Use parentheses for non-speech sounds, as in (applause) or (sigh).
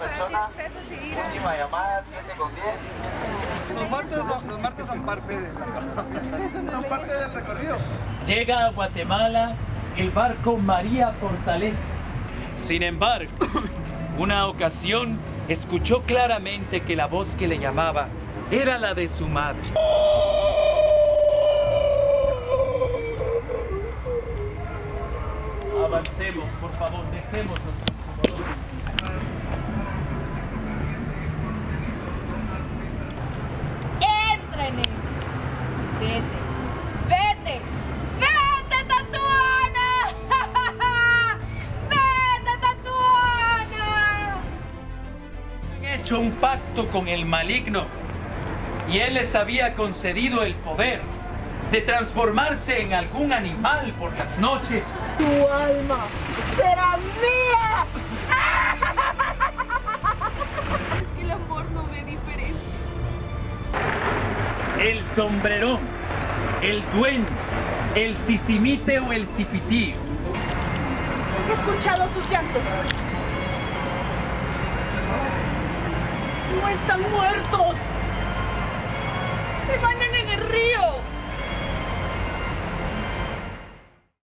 Persona, última llamada, 7 con 10. Los martes, son, los martes son parte de, son parte del recorrido. Llega a Guatemala el barco María Fortaleza. Sin embargo, (coughs) una ocasión escuchó claramente que la voz que le llamaba era la de su madre. Avancemos, por favor, dejemos los consumidores. Hecho un pacto con el maligno y él les había concedido el poder de transformarse en algún animal por las noches. Tu alma será mía. Es que el amor no me diferencia. El sombrerón, el dueño, el sisimite o el cipitío. He escuchado sus llantos. están muertos. Y mañana